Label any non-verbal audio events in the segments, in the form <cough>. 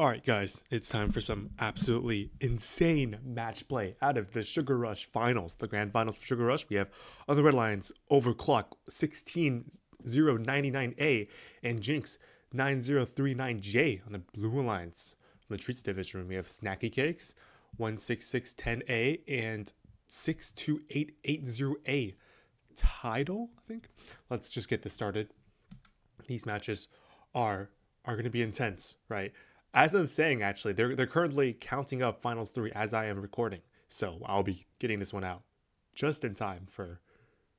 All right, guys, it's time for some absolutely insane match play out of the Sugar Rush finals, the grand finals for Sugar Rush. We have on the red lines Overclock 16099A and Jinx 9039J on the blue Alliance. On the treats division, we have Snacky Cakes 16610A and 62880A. Title, I think. Let's just get this started. These matches are are going to be intense, right? As I'm saying, actually, they're they're currently counting up finals three as I am recording. So I'll be getting this one out just in time for.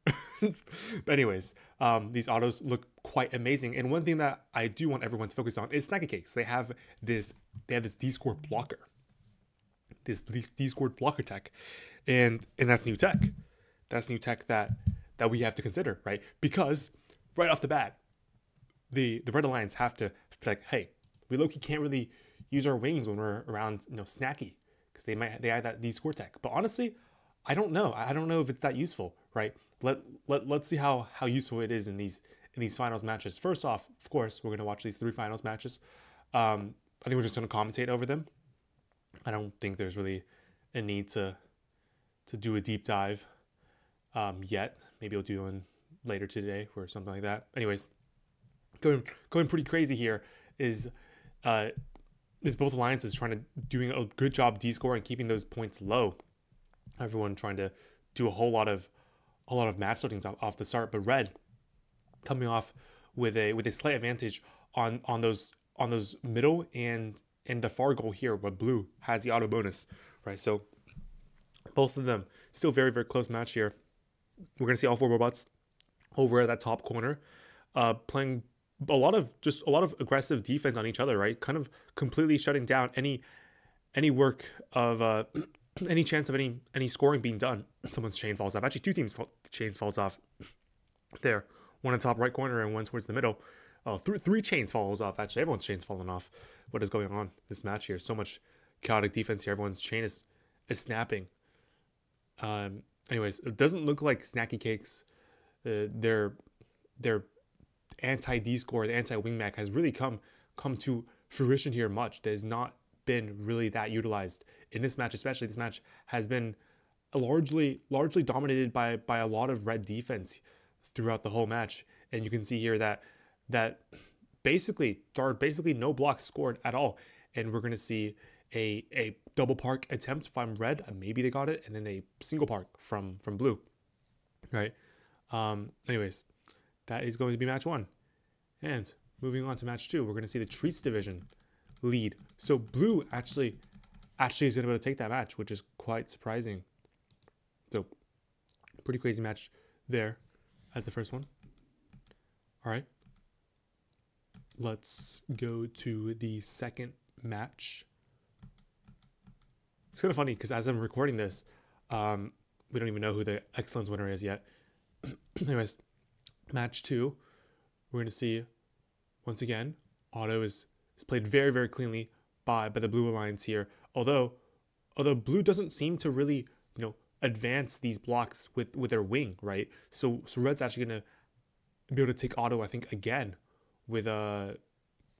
<laughs> but anyways, um, these autos look quite amazing, and one thing that I do want everyone to focus on is Snacky Cakes. They have this they have this D score blocker, this D score blocker tech, and and that's new tech. That's new tech that that we have to consider, right? Because right off the bat, the the Red Alliance have to like, hey, we Loki can't really use our wings when we're around, you know, Snacky because they might they have that D score tech. But honestly, I don't know. I don't know if it's that useful, right? Let let let's see how how useful it is in these in these finals matches. First off, of course, we're gonna watch these three finals matches. Um, I think we're just gonna commentate over them. I don't think there's really a need to to do a deep dive um, yet. Maybe I'll do one later today or something like that. Anyways, going going pretty crazy here is uh, is both alliances trying to doing a good job D score and keeping those points low. Everyone trying to do a whole lot of a lot of match loadings off, off the start, but red coming off with a with a slight advantage on on those on those middle and and the far goal here, but blue has the auto bonus, right? So both of them still very very close match here. We're gonna see all four robots over at that top corner, uh, playing a lot of just a lot of aggressive defense on each other, right? Kind of completely shutting down any any work of uh, <clears throat> any chance of any any scoring being done. Someone's chain falls off. Actually, two teams' fall, chains falls off. There, one in the top right corner and one towards the middle. Th- three chains falls off. Actually, everyone's chains falling off. What is going on this match here? So much chaotic defense here. Everyone's chain is is snapping. Um. Anyways, it doesn't look like snacky cakes. Uh, they're they're anti D score, the anti wing mech has really come come to fruition here much. That has not been really that utilized in this match, especially this match has been largely largely dominated by by a lot of red defense throughout the whole match. And you can see here that that basically there are basically no blocks scored at all. And we're gonna see a a double park attempt from red, maybe they got it, and then a single park from from blue. Right. Um, anyways, that is going to be match one. And moving on to match two, we're going to see the treats division lead. So blue actually actually is going to be able to take that match, which is quite surprising. So pretty crazy match there as the first one. All right. Let's go to the second match. It's kind of funny because as I'm recording this, um, we don't even know who the excellence winner is yet. <clears throat> Anyways, match two, we're going to see once again, Auto is, is played very, very cleanly by, by the Blue Alliance here. Although, although Blue doesn't seem to really, you know, advance these blocks with, with their wing, right? So, so Red's actually going to be able to take Auto, I think, again with, uh,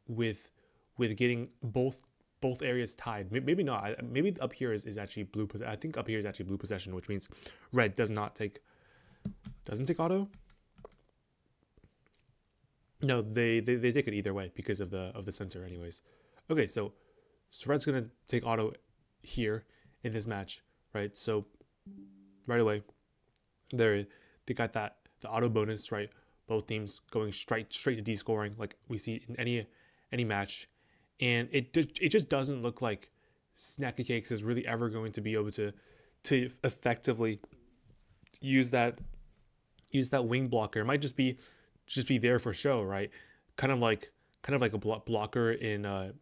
with, with getting both both areas tied. Maybe not. Maybe up here is, is actually blue. I think up here is actually blue possession, which means red does not take doesn't take auto. No, they, they they take it either way because of the of the sensor, anyways. Okay, so so Red's gonna take auto here in this match, right? So right away, there they got that the auto bonus, right? Both teams going straight straight to D scoring, like we see in any any match, and it it just doesn't look like Snacky Cakes is really ever going to be able to to effectively use that use that wing blocker. It might just be just be there for show, right? Kind of like kind of like a blocker in uh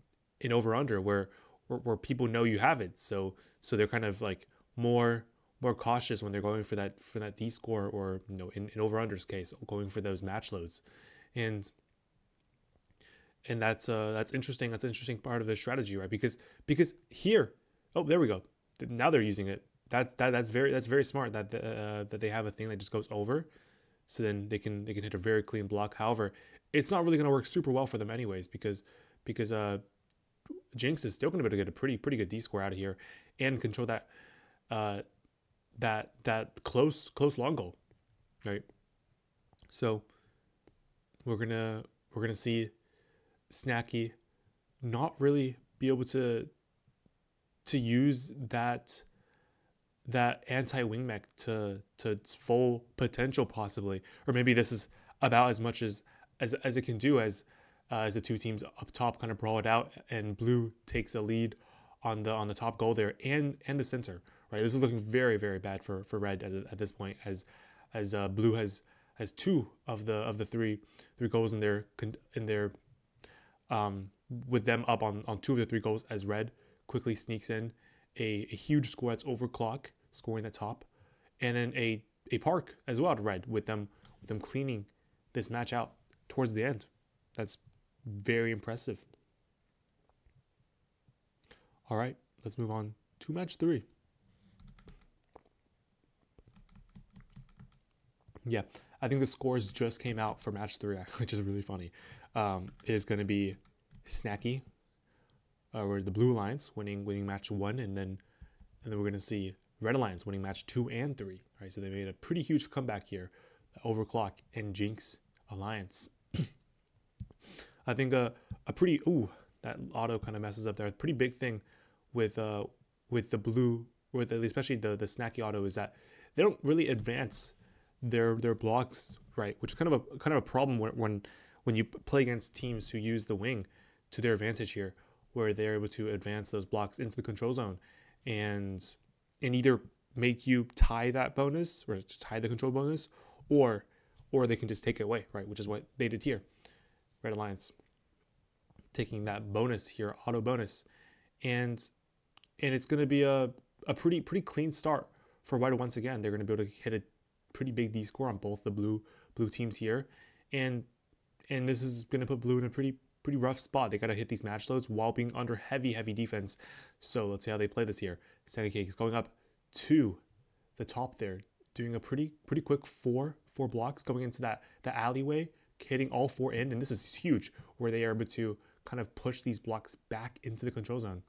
in over under where, where where people know you have it. So so they're kind of like more more cautious when they're going for that for that D score or you know in, in over unders case going for those match loads. And and that's uh that's interesting. That's interesting part of the strategy, right? Because because here, oh there we go. Now they're using it. That's that that's very that's very smart that uh, that they have a thing that just goes over so then they can they can hit a very clean block. However, it's not really going to work super well for them anyways because because uh Jinx is still going to be able to get a pretty pretty good D score out of here and control that uh, that that close close long goal, right? So we're gonna we're gonna see Snacky not really be able to to use that that anti wing mech to to its full potential possibly, or maybe this is about as much as as, as it can do as uh, as the two teams up top kind of brawl it out and blue takes a lead on the on the top goal there and and the center right? This is looking very very bad for for red at, at this point as as uh, blue has has two of the of the three three goals in their in their um with them up on on two of the three goals as red quickly sneaks in a, a huge score that's Overclock scoring the top and then a a park as well red with them with them cleaning this match out towards the end. That's very impressive. All right let's move on to match three. Yeah I think the scores just came out for match three, <laughs> which is really funny. Um, it is going to be Snacky, uh, or the Blue Alliance winning winning match one, and then and then we're going to see Red Alliance winning match two and three. Right, so they made a pretty huge comeback here. Overclock and Jinx Alliance. <clears throat> I think a a pretty ooh that auto kind of messes up there. A pretty big thing with uh with the blue with especially the the snacky auto is that they don't really advance their their blocks right, which is kind of a kind of a problem when when when you play against teams who use the wing to their advantage here, where they're able to advance those blocks into the control zone, and and either make you tie that bonus or tie the control bonus, or or they can just take it away, right? Which is what they did here. Red Alliance taking that bonus here, auto bonus, and and it's going to be a a pretty pretty clean start for White once again. They're going to be able to hit a pretty big D score on both the blue blue teams here, and and this is going to put blue in a pretty pretty rough spot. They got to hit these match loads while being under heavy heavy defense. So let's see how they play this here. Snacky Cake is going up to the top there, doing a pretty pretty quick four four blocks going into that the alleyway, hitting all four in, and this is huge where they are able to kind of push these blocks back into the control zone.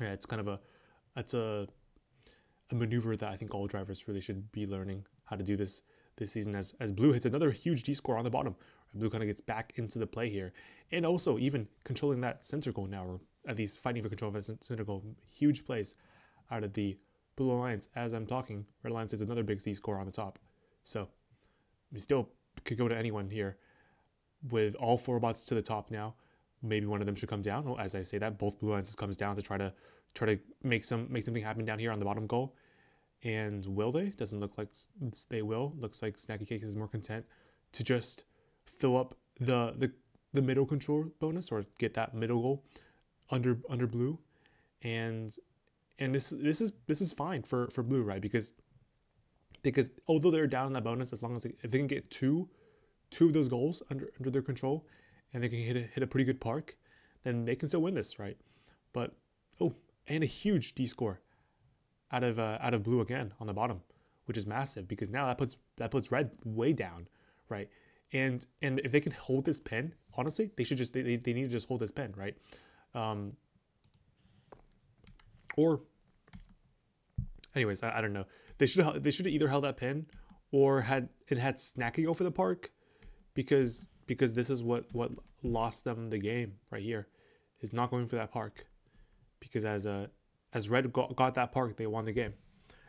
Yeah, it's kind of a that's a a maneuver that I think all drivers really should be learning how to do this this season as, as Blue hits another huge D score on the bottom. Blue kind of gets back into the play here. And also even controlling that center goal now, or at least fighting for control of that center goal. Huge plays out of the Blue Alliance. As I'm talking, Red Alliance is another big D score on the top. So we still could go to anyone here with all four bots to the top now. Maybe one of them should come down. Well, as I say that, both Blue Alliances comes down to try to try to make some make something happen down here on the bottom goal. And will they? Doesn't look like they will. Looks like Snacky Cake is more content to just fill up the the the middle control bonus or get that middle goal under under blue, and and this this is this is fine for for blue right because because although they're down in that bonus as long as they, if they can get two two of those goals under under their control and they can hit a, hit a pretty good park then they can still win this right but oh and a huge D score out of uh, out of blue again on the bottom, which is massive because now that puts that puts red way down, right? And and if they can hold this pen, honestly, they should just they, they need to just hold this pen, right? Um, or anyways, I, I don't know. They should they should have either held that pin or had it had snacking over the park because because this is what what lost them the game right here is not going for that park because as a as Red got, got that park, they won the game.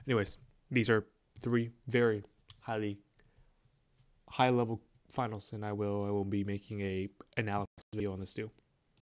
Anyways, these are three very highly high level finals, and I will I will be making a analysis video on this too.